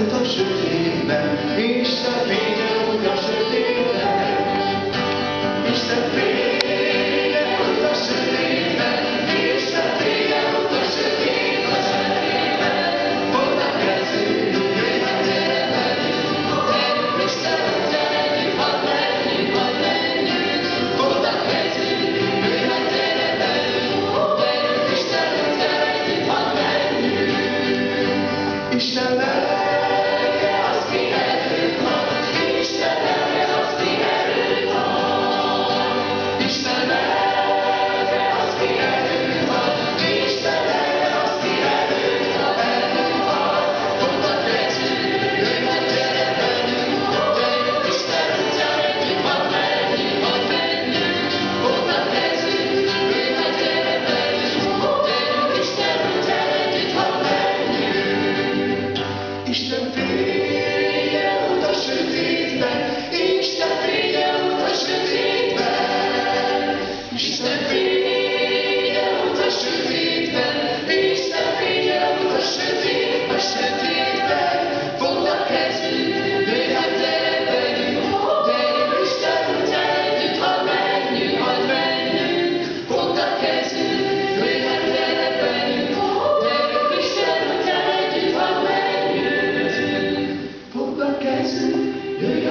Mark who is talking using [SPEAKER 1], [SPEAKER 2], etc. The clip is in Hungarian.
[SPEAKER 1] Bent a sötétben, és te fényel a sötét. 孩子